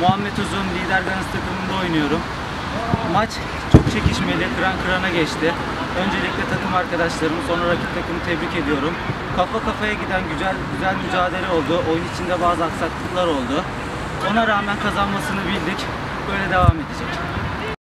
Muhammed Uzun lider Ganis takımında oynuyorum. Maç çok çekişmeli, kıran kırana geçti. Öncelikle takım arkadaşlarım, sonra rakip takımı tebrik ediyorum. Kafa kafaya giden güzel güzel mücadele oldu. Oyun içinde bazı aksaklıklar oldu. Ona rağmen kazanmasını bildik. Böyle devam edecek.